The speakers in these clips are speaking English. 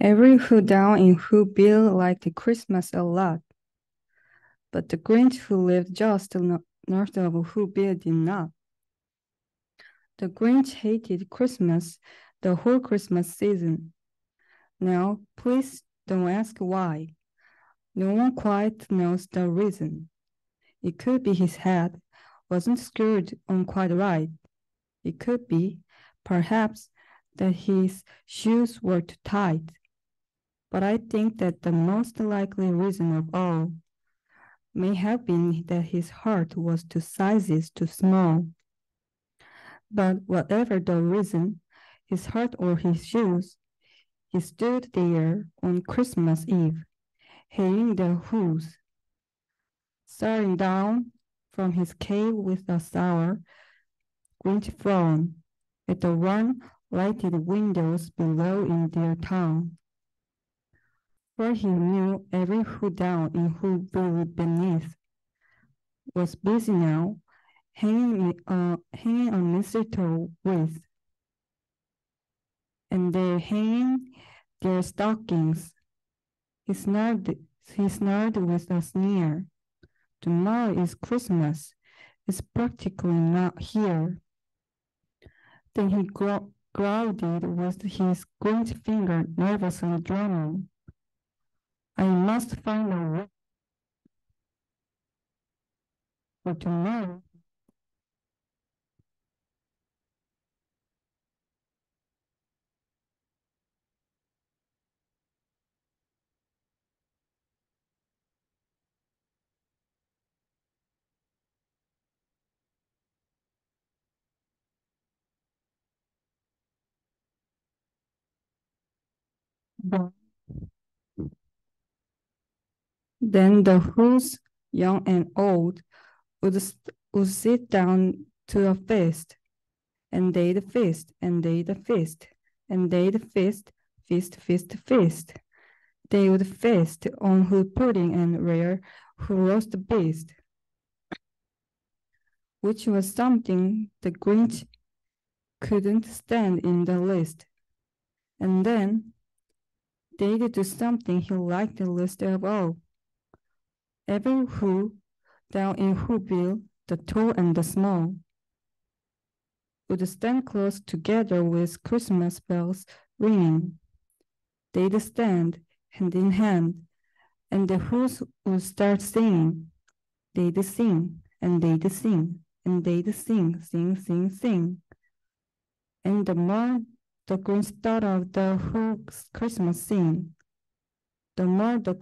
Every who down in Whoville liked Christmas a lot. But the Grinch who lived just north of Whoville did not. The Grinch hated Christmas the whole Christmas season. Now, please don't ask why. No one quite knows the reason. It could be his head wasn't screwed on quite right. It could be, perhaps, that his shoes were too tight. But I think that the most likely reason of all may have been that his heart was two sizes too small. But whatever the reason, his heart or his shoes, he stood there on Christmas Eve, hailing the Who's, staring down from his cave with a sour, Grinch frown at the one lighted windows below in their town. For he knew every who down in Whoville beneath was busy now, hanging, uh, hanging a mistletoe wreath. And they're hanging their stockings. He snarled, he snarled with a sneer. Tomorrow is Christmas. It's practically not here. Then he grow, growled with his great finger nervously drumming. I must find a way for tomorrow. But then the Who's, young and old, would, would sit down to a feast, and they'd feast, and they'd feast, and they'd feast, feast, feast, feast. They would feast on who pudding and rare who roast beast, which was something the Grinch couldn't stand in the least. And then they'd do something he liked the least of all. Every who down in Whoville, the tall and the small, would stand close together with Christmas bells ringing. They'd stand hand in hand, and the who's would start singing. They'd sing, and they'd sing, and they'd sing, sing, sing, sing. And the more the Grinch thought of the who's Christmas scene, the more the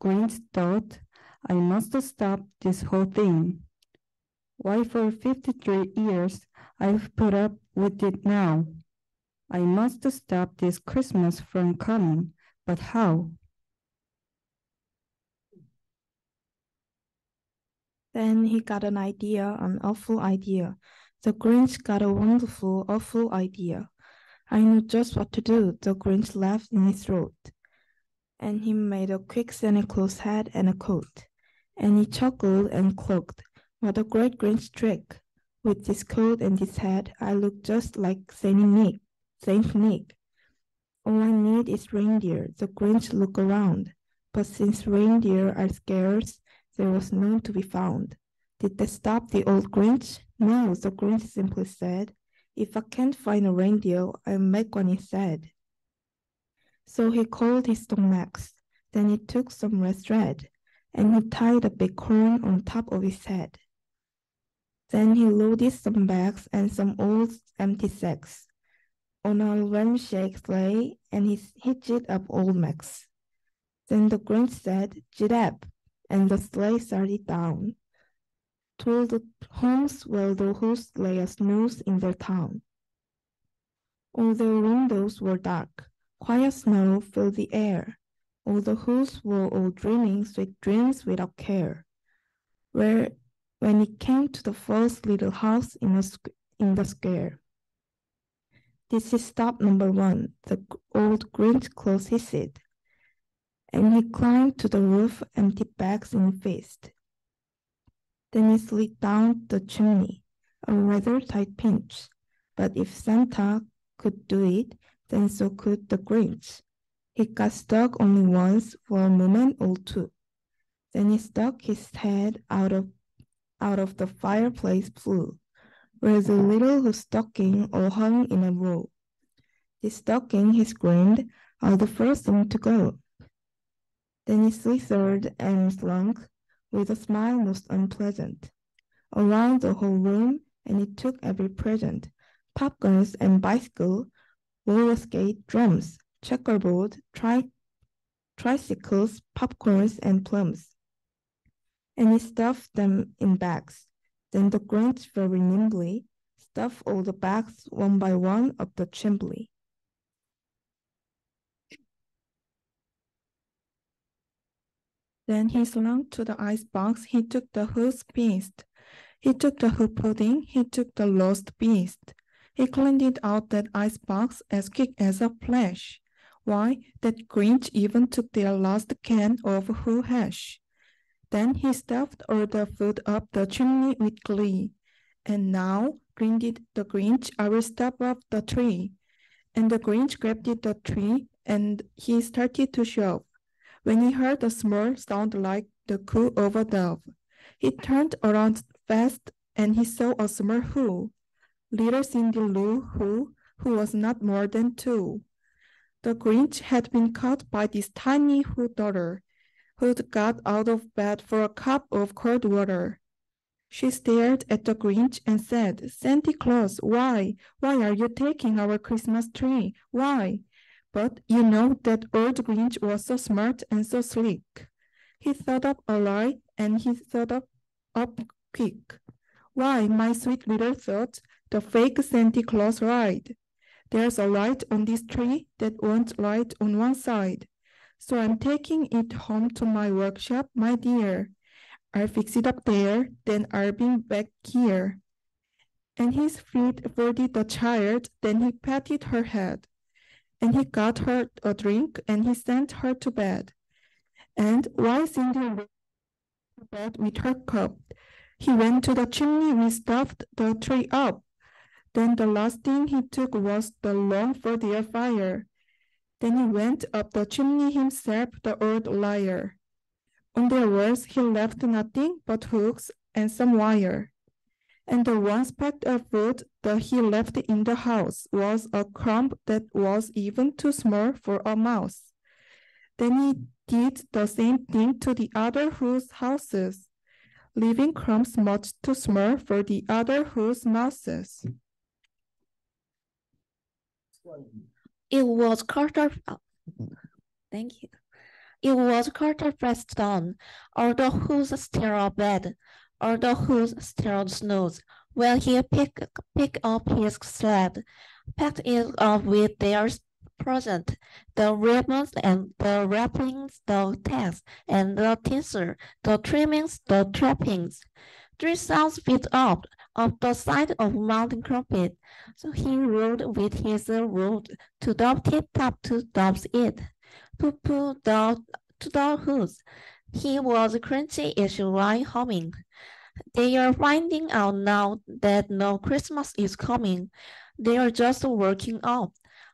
Grinch thought I must stop this whole thing. Why, for 53 years, I've put up with it now. I must stop this Christmas from coming, but how? Then he got an idea, an awful idea. The Grinch got a wonderful, awful idea. I knew just what to do, the Grinch laughed in his throat. And he made a quick Santa Claus hat and a coat. And he chuckled and clucked. What a great Grinch trick! With this coat and this hat, I look just like Saint Nick. Saint Nick. All I need is reindeer. The Grinch looked around. But since reindeer are scarce, there was none to be found. Did that stop the old Grinch? No, the Grinch simply said, if I can't find a reindeer, I'll make one instead. So he called his Max. Then he took some red thread and he tied a big horn on top of his head. Then he loaded some bags and some old empty sacks on a ramshackle sleigh and he hitched up old Max. Then the Grinch said, Gid up, and the sleigh started down toward the homes where the hosts lay a snooze in their town. All their windows were dark, quiet snow filled the air. All the who's were all dreaming sweet dreams without care. Where, when it came to the first little house in, a, in the square. This is stop number one, the old Grinch closed his seat. And he climbed to the roof, empty bags in fist. Then he slid down the chimney, a rather tight pinch. But if Santa could do it, then so could the Grinch. He got stuck only once for a moment or two. Then he stuck his head out of out of the fireplace flue, where the little stocking all hung in a row. The stocking, he screamed, are the first thing to go. Then he slithered and slunk, with a smile most unpleasant, around the whole room, and he took every present, popguns and bicycle, roller skate, drums, checkerboard, tri tricycles, popcorns, and plums. And he stuffed them in bags. Then the Grinch very nimbly stuffed all the bags one by one up the chimney. Then he slunk to the ice box. He took the who's beast. He took the who pudding. He took the lost beast. He cleaned it out that ice box as quick as a flash. Why, that Grinch even took their last can of who hash. Then he stuffed all the food up the chimney with glee. And now, grinned the Grinch, I will stop up the tree. And the Grinch grabbed the tree and he started to shove when he heard a small sound like the coo of a dove. He turned around fast and he saw a small who, little Cindy Lou Who, who was not more than two. The Grinch had been caught by this tiny Who daughter, who'd got out of bed for a cup of cold water. She stared at the Grinch and said, Santa Claus, why? Why are you taking our Christmas tree? Why? But you know that old Grinch was so smart and so slick. He thought up a lie and he thought up, up quick. Why, my sweet little thought, the fake Santa Claus lied. There's a light on this tree that won't light on one side. So I'm taking it home to my workshop, my dear. I'll fix it up there, then I'll be back here. And his feet folded the child, then he patted her head and he got her a drink and he sent her to bed. And while Cindy went to bed with her cup, he went to the chimney and stuffed the tree up. Then the last thing he took was the long for their fire. Then he went up the chimney himself, the old liar. On their walls he left nothing but hooks and some wire and the one speck of food that he left in the house was a crumb that was even too small for a mouse. Then he did the same thing to the other whose houses, leaving crumbs much too small for the other whose mouses. It was quarter. Oh, thank you. It was quarter past dawn, although whose still abed, although whose still snows, when he picked pick up his sled, packed it up with their present, the ribbons and the wrappings, the tags and the tinsel, the trimmings, the trappings. Three sounds feet up of the side of Mountain Crumpit. So he rode with his road to the tip top to dobs it. Poo poo the to the hoods. He was crunchy ish right humming. They are finding out now that no Christmas is coming. They are just working out.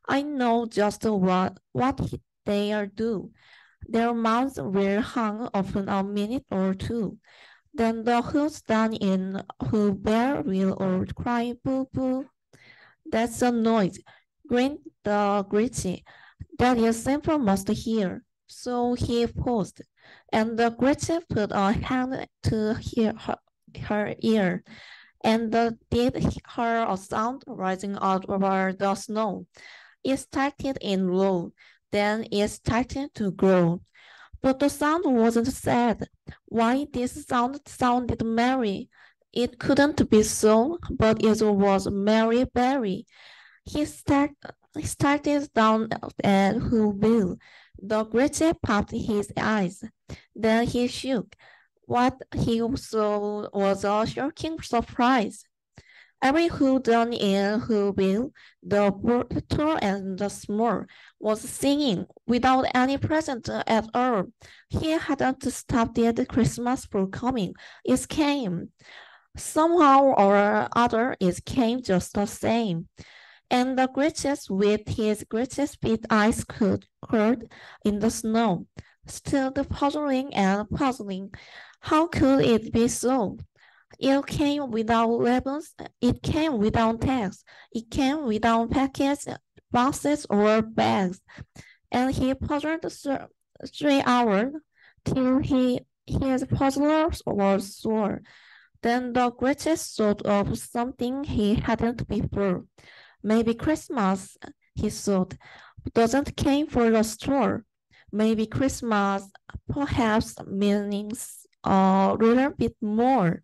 I know just what, what they are do. Their mouths will hang open a minute or two. Then the who's done in who bear will or cry boo boo. That's a noise. Grin the gritty. That is simple must hear. So he paused, and the gritty put a hand to hear her, her ear, and did hear a sound rising out over the snow. It started in low, then it started to grow. But the sound wasn't sad. Why this sound sounded merry? It couldn't be so, but it was Mary Berry. He start, started down at Whoville. The gritty popped his eyes. Then he shook. What he saw was a shocking surprise. Every who done in Whoville, the tall and the small, was singing without any present at all. He hadn't stopped yet Christmas for coming. It came. Somehow or other, it came just the same. and the greatest with his greatest big eyes could curled in the snow, still puzzling and puzzling. How could it be so? It came without labels, it came without tags, it came without packets, boxes, or bags. And he puzzled three hours till he his puzzler was sore. Then the greatest thought of something he hadn't before. Maybe Christmas, he thought, doesn't came for the store. Maybe Christmas perhaps meanings a little bit more.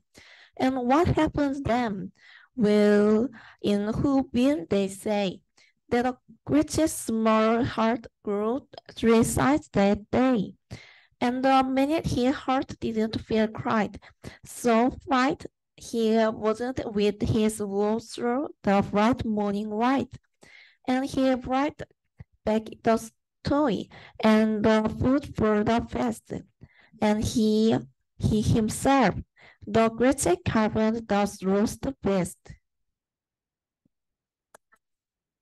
And what happens then? Well, in Who Been they say that the greatest small heart grew three sizes that day. And the minute his heart didn't feel cried, so right, he wasn't with his wolves through the bright morning light. And he brought back the toy and the food for the feast. And he, he himself, the greatest carved does roast the best.